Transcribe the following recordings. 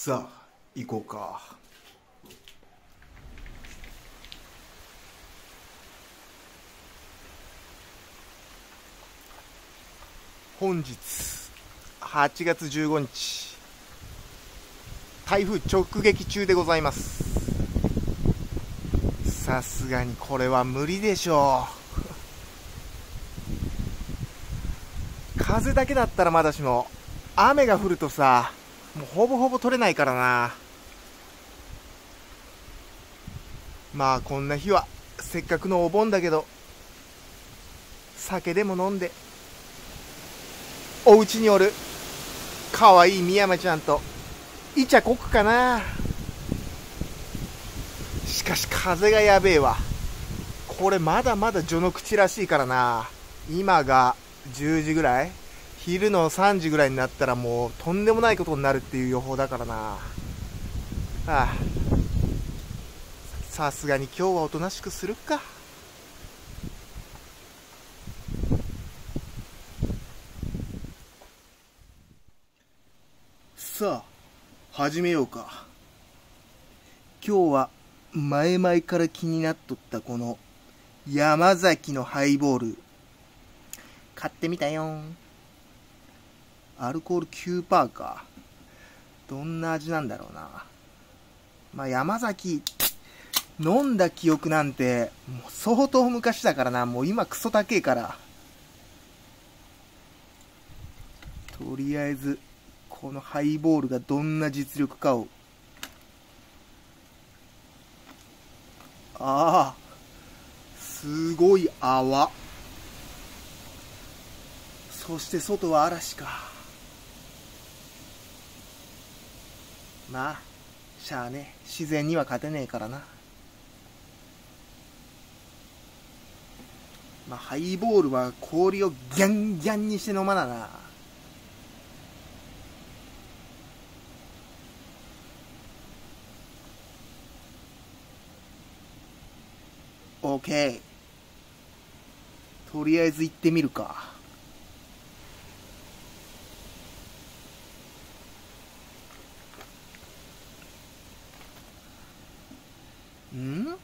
さあ行こうか。本日8月15日。台風直撃中でございます。さすがにこれは無理でしょう。風だけだったらまだしも雨が降るとさもうほぼほぼ取れないからな。まあこんな日はせっかくのお盆だけど酒でも飲んでお家におるかわいいみやまちゃんとイチャこくかな。しかし風がやべえわ。これまだまだ序の口らしいからな。今が10時ぐらい。昼の3時ぐらいになったらもうとんでもないことになるっていう予報だからな。ああ。さすがに今日はおとなしくするか。さあ始めようか。今日は前々から気になっとったこの山崎のハイボール。買ってみたよアルコール9%か。どんな味なんだろうな。まあ山崎飲んだ記憶なんてもう相当昔だからな。もう今クソ高えから。とりあえずこのハイボールがどんな実力かを。ああ。すごい泡。そして外は嵐か。まあしゃあね自然には勝てねえからな。まあハイボールは氷をギャンギャンにして飲まなな。OK とりあえず行ってみるか。ん。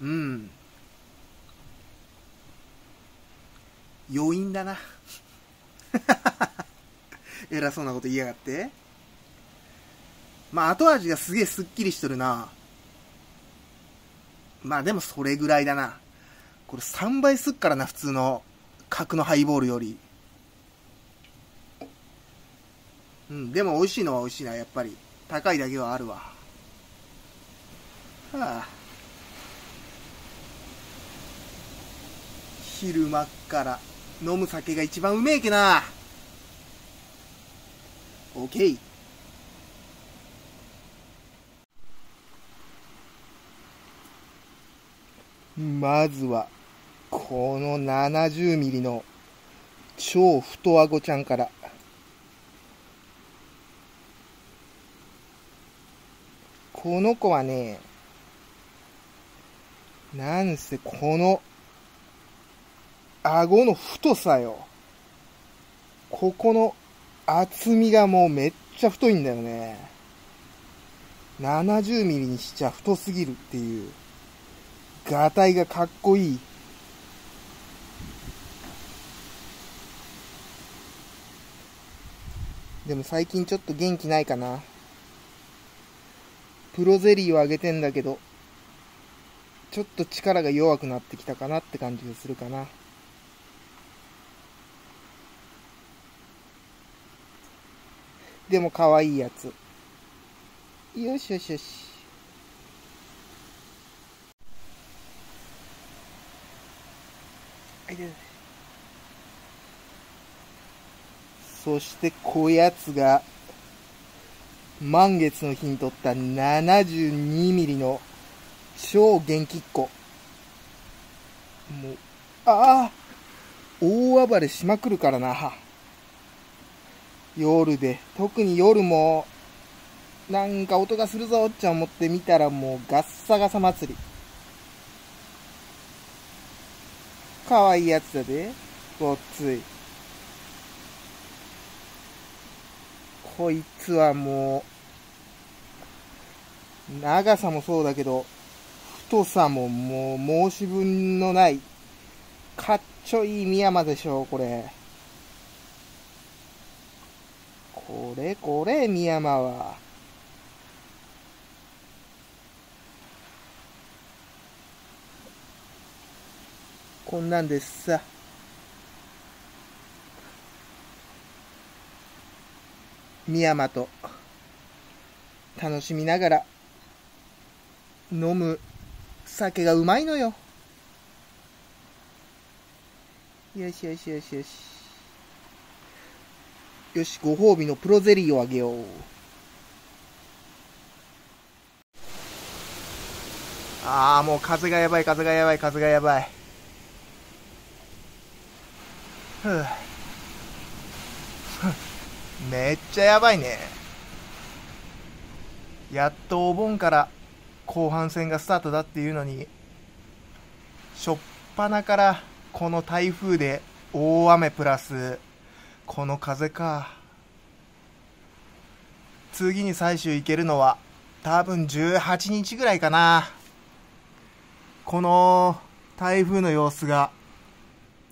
うん。余韻だな。偉そうなこと言いやがって。まあ後味がすげえすっきりしとるな。まあでもそれぐらいだな。これ3倍すっからな普通の角のハイボールより。うんでも美味しいのは美味しいなやっぱり。高いだけはあるわ。はあ。昼間っから飲む酒が一番うめえけな。OK まずはこの70ミリの超太あごちゃんから。この子はねなんせこの顎の太さよここの厚みがもうめっちゃ太いんだよね70ミリにしちゃ太すぎるっていうガタイがかっこいい。でも最近ちょっと元気ないかな。プロゼリーをあげてんだけど、ちょっと力が弱くなってきたかなって感じがするかな。でも可愛いやつ。よしよしよし。そしてこやつが満月の日に撮った72ミリの超元気っ子もうああ大暴れしまくるからな夜で特に夜もなんか音がするぞって思って見たらもうガッサガサ祭りかわいいやつだで。ごっつい。こいつはもう、長さもそうだけど、太さももう申し分のない、かっちょいい宮山でしょう、これ。これこれ、宮山は。こんなんですさ。深山と楽しみながら飲む酒がうまいのよ。よしよしよしよし。よし、ご褒美のプロゼリーをあげよう。ああ、もう風がやばい、風がやばい、風がやばい。ふぅ。めっちゃやばいね。やっとお盆から後半戦がスタートだっていうのに、しょっぱなからこの台風で大雨プラス、この風か。次に最終行けるのは多分18日ぐらいかな。この台風の様子が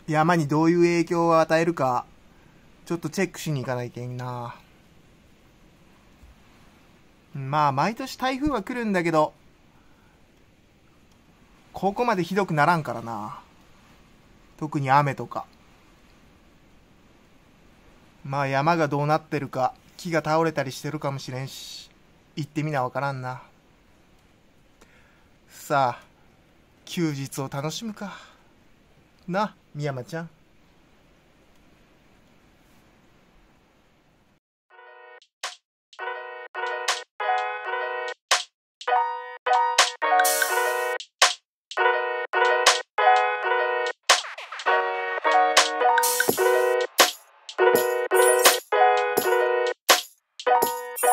山にどういう影響を与えるかちょっとチェックしに行かないといけんな。まあ、毎年台風は来るんだけど、ここまでひどくならんからな。特に雨とか。まあ山がどうなってるか、木が倒れたりしてるかもしれんし、行ってみなわからんな。さあ、休日を楽しむか。な、みやまちゃん。